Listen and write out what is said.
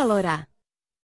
Valorá